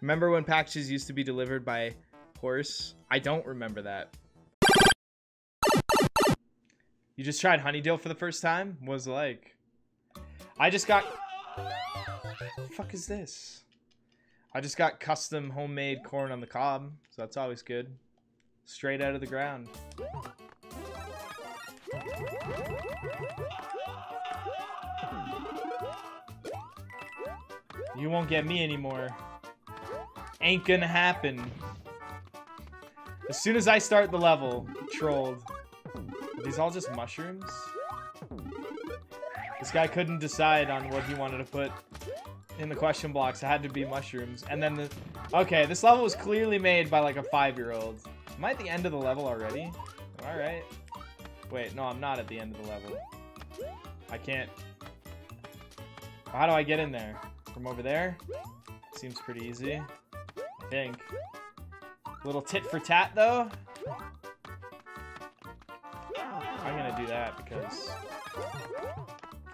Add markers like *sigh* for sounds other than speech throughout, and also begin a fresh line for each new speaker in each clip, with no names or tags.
Remember when packages used to be delivered by horse? I don't remember that. You just tried honeydew for the first time? Was like? I just got... Fuck is this? I just got custom homemade corn on the cob, so that's always good. Straight out of the ground. You won't get me anymore. Ain't gonna happen. As soon as I start the level, trolled. Are these all just mushrooms? This guy couldn't decide on what he wanted to put in the question blocks. It had to be mushrooms. And then the... Okay, this level was clearly made by like a five-year-old. Am I at the end of the level already? Alright. Wait, no, I'm not at the end of the level. I can't... How do I get in there? From over there? Seems pretty easy. Think. Little tit for tat, though. I'm gonna do that because...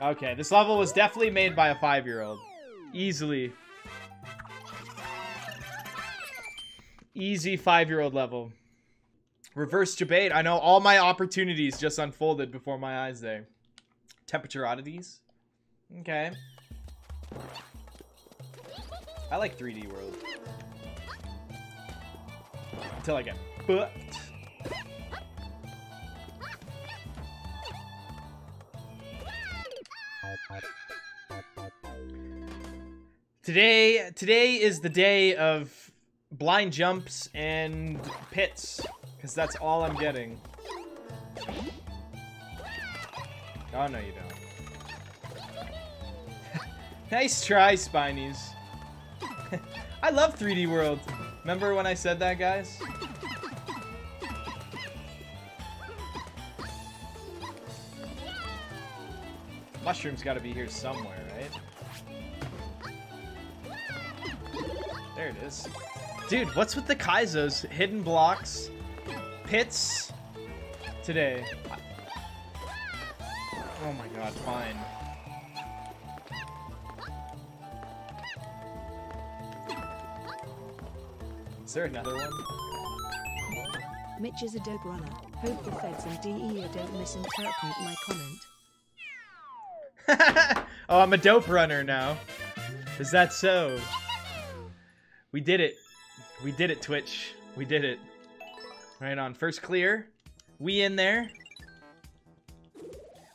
Okay, this level was definitely made by a five-year-old. Easily. Easy five-year-old level. Reverse debate. I know all my opportunities just unfolded before my eyes there. Temperature oddities. Okay. I like 3D World. Until I get booked. Today, today is the day of blind jumps and pits, because that's all I'm getting. Oh, no, you don't. *laughs* nice try, Spinies. *laughs* I love 3D World. Remember when I said that, guys? Mushroom's gotta be here somewhere, right? There it is. Dude, what's with the Kaizos? Hidden blocks, pits, today. Oh my god, fine. Is there another one?
Mitch is a dope runner. Hope the feds and DEA don't misinterpret my comment. *laughs*
oh, I'm a dope runner now. Is that so? We did it. We did it, Twitch. We did it. Right on. First clear. We in there.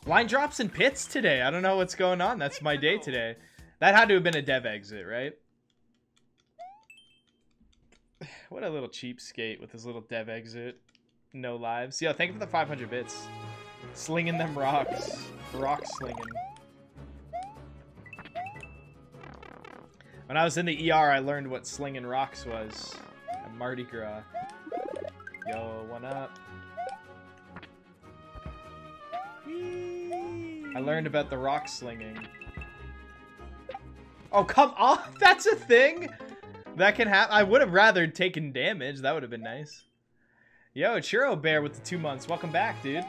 Line drops and pits today. I don't know what's going on. That's my day today. That had to have been a dev exit, right? *sighs* What a little cheapskate with his little dev exit. No lives. Yo, thank you for the 500 bits. Slinging them rocks. Rock slinging. When I was in the ER, I learned what slinging rocks was. At Mardi Gras. Yo, one up. I learned about the rock slinging. Oh, come on! *laughs* That's a thing? That can happen. I would have rather taken damage. That would have been nice. Yo, Churro Bear with the two months. Welcome back, dude.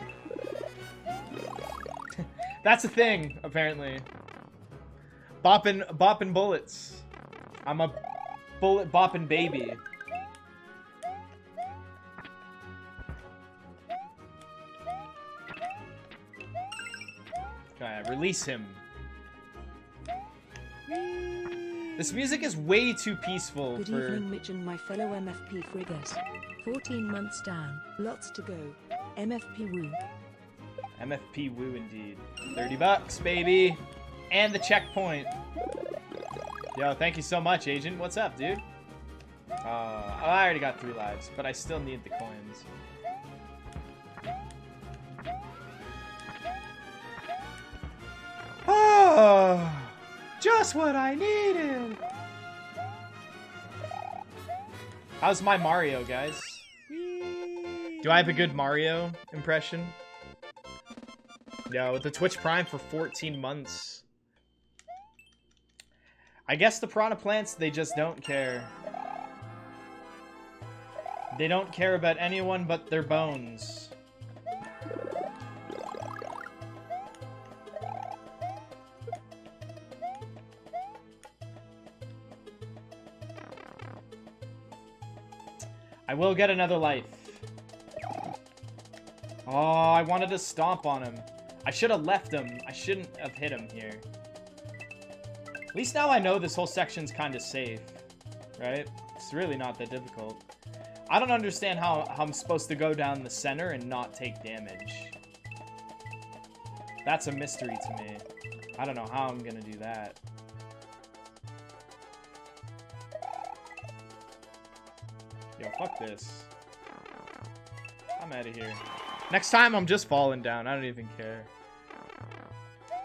*laughs* That's a thing, apparently. Bopping, bopping bullets. I'm a bullet bopping baby. Okay, release him. This music is way too peaceful
Good
for...
evening, Mitch and my fellow MFP friggers. 14 months down, lots to go. MFP woo.
MFP woo indeed. 30 bucks, baby. And the checkpoint. Yo, thank you so much, Agent. What's up, dude? Uh, I already got three lives, but I still need the coins. Oh, just what I needed. How's my Mario, guys? Do I have a good Mario impression? Yo, with the Twitch Prime for 14 months. I guess the Piranha Plants, they just don't care. They don't care about anyone but their bones. I will get another life. Oh, I wanted to stomp on him. I should have left him. I shouldn't have hit him here. At least now I know this whole section's kind of safe. Right? It's really not that difficult. I don't understand how, how I'm supposed to go down the center and not take damage. That's a mystery to me. I don't know how I'm gonna do that. Yo, fuck this. I'm out of here. Next time, I'm just falling down. I don't even care.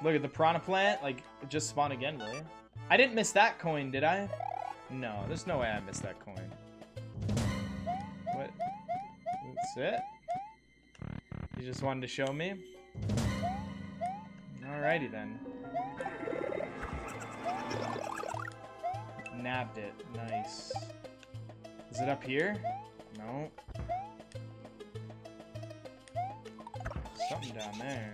Look at the piranha plant. Like, just spawn again, you? I didn't miss that coin, did I? No, there's no way I missed that coin. What? That's it? You just wanted to show me? Alrighty then. Nabbed it. Nice. Is it up here? No. Something down there.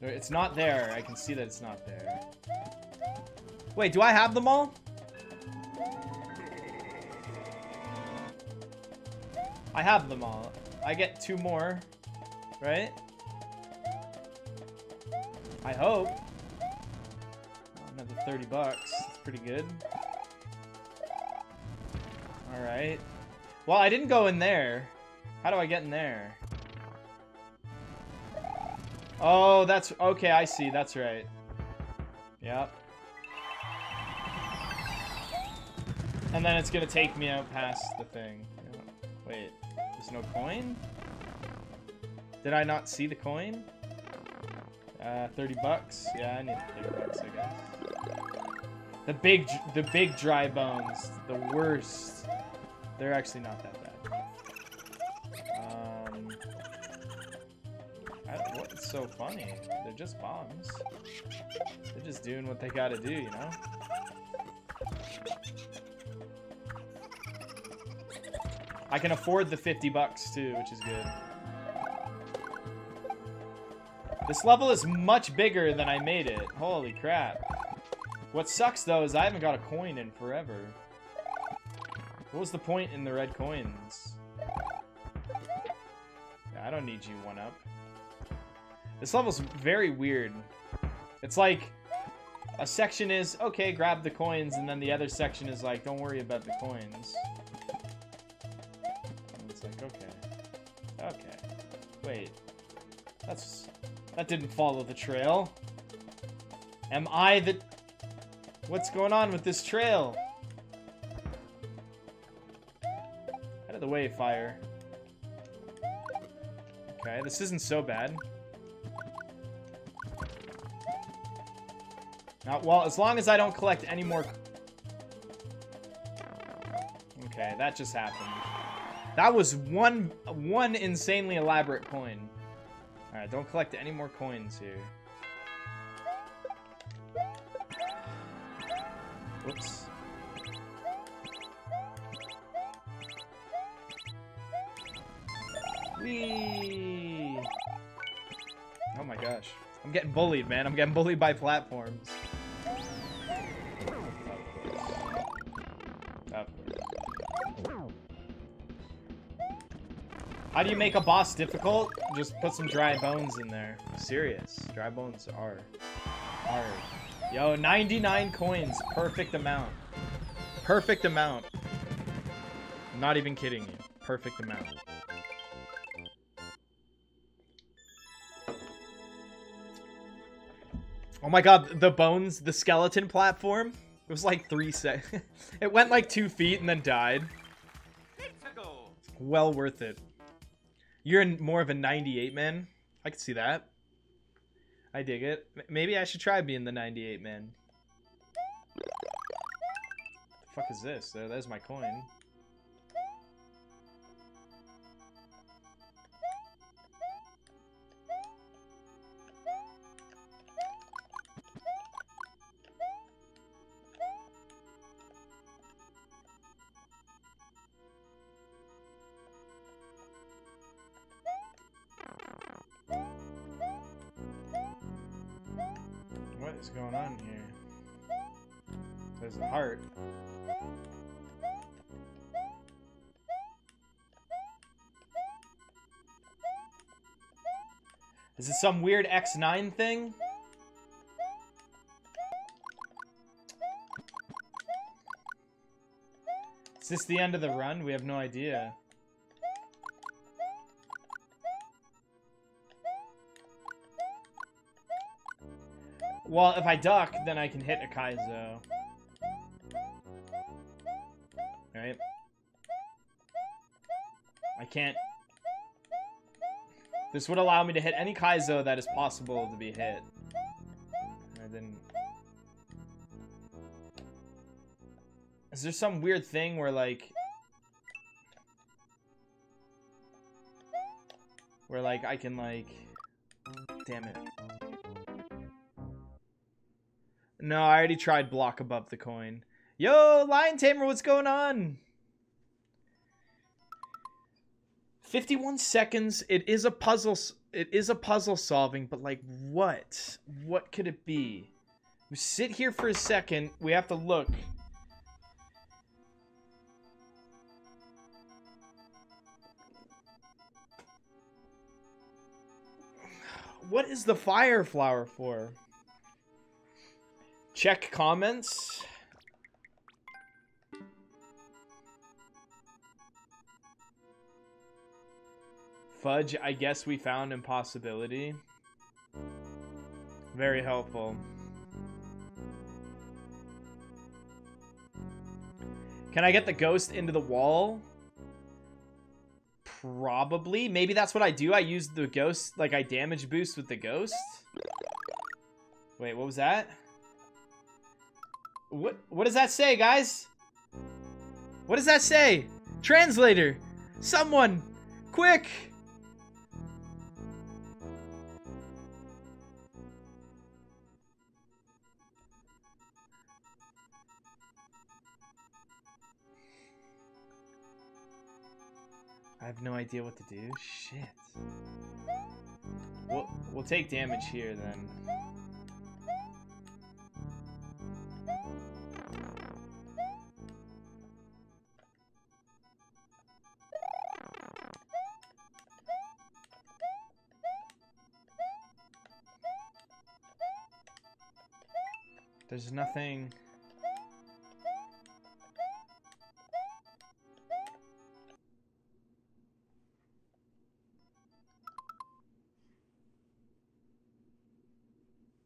It's not there. I can see that it's not there. Wait, do I have them all? I have them all. I get two more, right? I hope. Another 30 bucks. That's pretty good. Alright. Well, I didn't go in there. How do I get in there? Oh, that's... Okay, I see. That's right. Yep. And then it's gonna take me out past the thing. Wait, there's no coin? Did I not see the coin? Uh, 30 bucks? Yeah, I need 30 bucks, I guess. The big, the big dry bones. The worst. They're actually not that so funny? They're just bombs. They're just doing what they gotta do, you know? I can afford the 50 bucks too, which is good. This level is much bigger than I made it. Holy crap. What sucks though is I haven't got a coin in forever. What was the point in the red coins? I don't need you one up. This level's very weird. It's like a section is, okay, grab the coins, and then the other section is like, don't worry about the coins. And it's like, okay. Okay. Wait. That's... That didn't follow the trail. Am I the... What's going on with this trail? Out of the way, fire. Okay, this isn't so bad. Now, well, as long as I don't collect any more... Okay, that just happened. That was one one insanely elaborate coin. Alright, don't collect any more coins here. Whoops. Whee! Oh my gosh. I'm getting bullied, man. I'm getting bullied by platforms. How do you make a boss difficult? Just put some dry bones in there. Serious. Dry bones are hard. Yo, 99 coins. Perfect amount. Perfect amount. I'm not even kidding you. Perfect amount. Oh my god, the bones, the skeleton platform. It was like three sec. *laughs* it went like two feet and then died. Well worth it. You're more of a 98 man. I can see that. I dig it. Maybe I should try being the 98 man. The fuck is this? There's my coin. Is going on here? There's a heart. Is this some weird X9 thing? Is this the end of the run? We have no idea. Well, if I duck, then I can hit a Kaizo. Alright. I can't... This would allow me to hit any Kaizo that is possible to be hit. And then... Is there some weird thing where, like... Where, like, I can, like... Damn it. No, I already tried block above the coin. Yo, Lion Tamer, what's going on? 51 seconds. It is a puzzle. It is a puzzle solving, but like what? What could it be? We sit here for a second. We have to look. What is the fire flower for? Check comments. Fudge, I guess we found impossibility. Very helpful. Can I get the ghost into the wall? Probably. Maybe that's what I do. I use the ghost, like I damage boost with the ghost. Wait, what was that? What what does that say, guys? What does that say? Translator! Someone! Quick! I have no idea what to do. Shit. We'll, we'll take damage here then. There's nothing...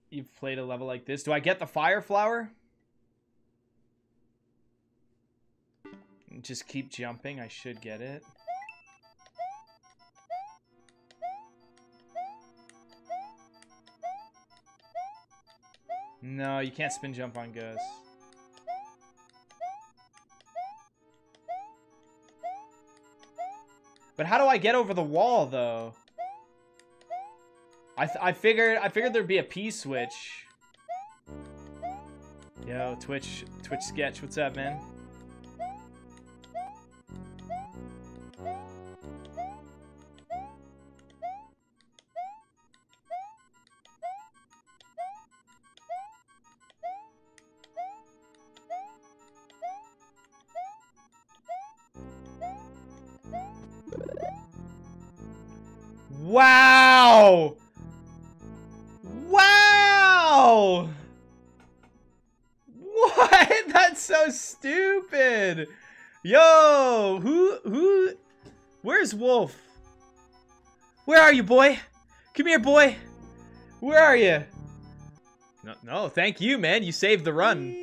You've played a level like this. Do I get the fire flower? Just keep jumping. I should get it. No, you can't spin jump on Gus. But how do I get over the wall, though? I, I figured I figured there'd be a P switch. Yo, Twitch Twitch sketch, what's up, man? Wow! Wow! *laughs* What? That's so stupid. Yo, who who Where's Wolf? Where are you, boy? Come here, boy. Where are you? No, no, thank you, man. You saved the run.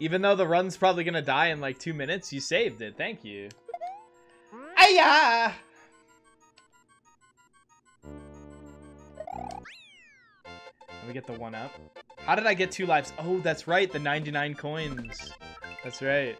Even though the run's probably gonna die in like two minutes, you saved it. Thank you. Aya! Let me get the one up. How did I get two lives? Oh, that's right. The 99 coins. That's right.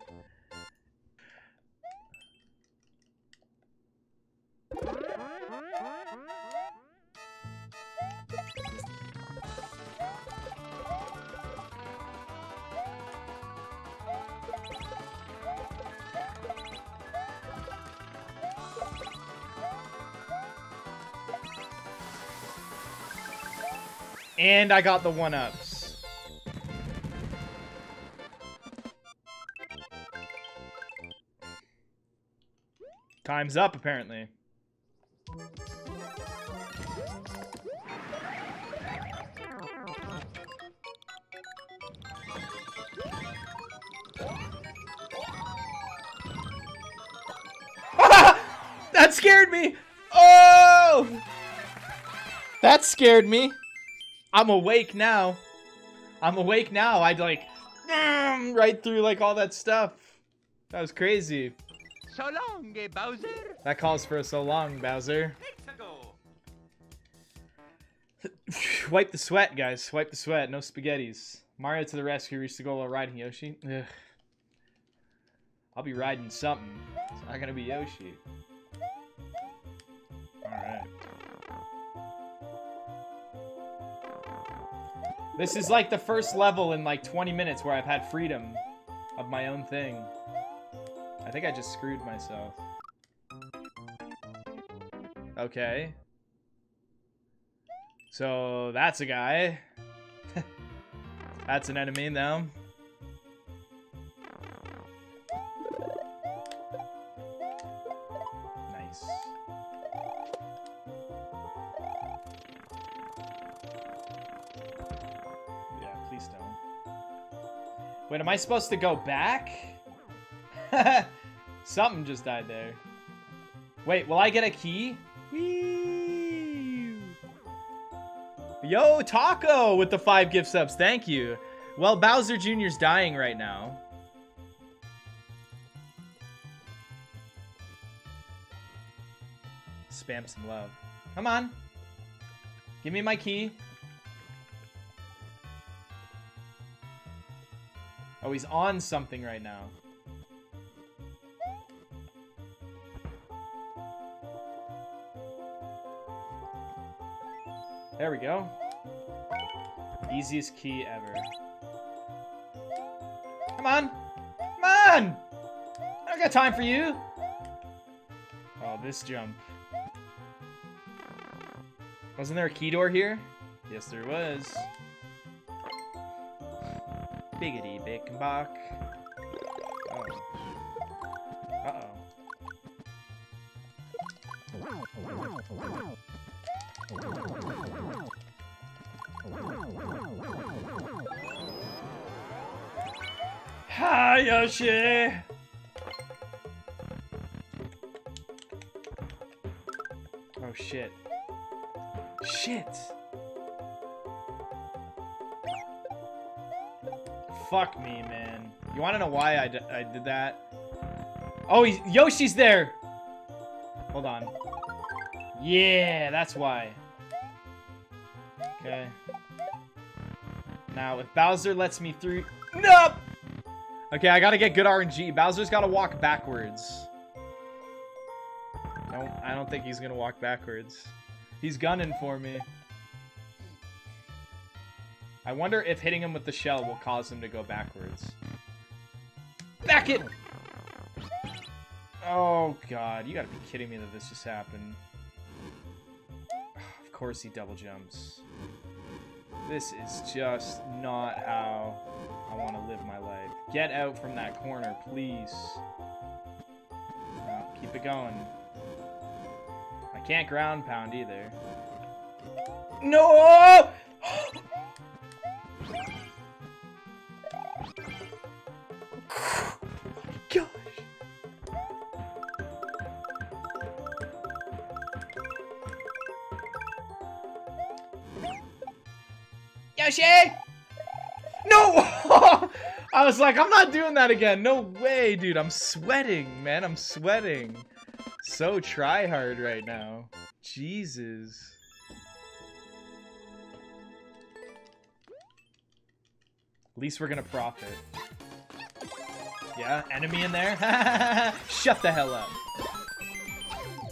And I got the one-ups. Time's up, apparently. *laughs* that scared me! Oh! That scared me. I'm awake now. I'm awake now. I'd like right through like all that stuff. That was crazy.
So long, eh, Bowser.
That calls for a so long, Bowser. *laughs* Wipe the sweat, guys. Wipe the sweat. No spaghettis. Mario to the rescue. Reach the goal of riding Yoshi. Ugh. I'll be riding something. It's not gonna be Yoshi. Alright. This is like the first level in like 20 minutes where I've had freedom of my own thing. I think I just screwed myself. Okay. So that's a guy. *laughs* that's an enemy now. Wait, am I supposed to go back? *laughs* Something just died there. Wait, will I get a key? Whee! Yo, Taco with the five gift subs. Thank you. Well, Bowser Jr.'s dying right now. Spam some love. Come on. Give me my key. Oh, he's on something right now. There we go. Easiest key ever. Come on! Come on! I don't got time for you! Oh, this jump. Wasn't there a key door here? Yes, there was. Biggity bacon bach. Oh. Uh-oh. Hi, Yoshi! Fuck me, man. You wanna know why I, I did that? Oh, Yoshi's there! Hold on. Yeah, that's why. Okay. Now, if Bowser lets me through... Nope! Okay, I gotta get good RNG. Bowser's gotta walk backwards. I don't, I don't think he's gonna walk backwards. He's gunning for me. I wonder if hitting him with the shell will cause him to go backwards. Back it! Oh, God. You gotta be kidding me that this just happened. Of course he double jumps. This is just not how I want to live my life. Get out from that corner, please. No, keep it going. I can't ground pound either. No! No! *laughs* I was like, I'm not doing that again. No way, dude. I'm sweating, man. I'm sweating. So try hard right now. Jesus. At least we're gonna profit. Yeah, enemy in there? *laughs* Shut the hell up.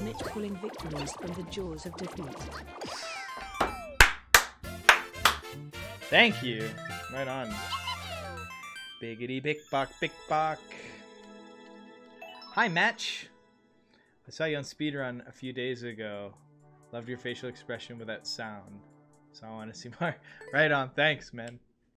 Mitch pulling victories from the jaws of defeat.
Thank you. Right on. Biggity big buck, big buck. Hi, Match. I saw you on speedrun a few days ago. Loved your facial expression with that sound. So I want to see *laughs* more. Right on. Thanks, man.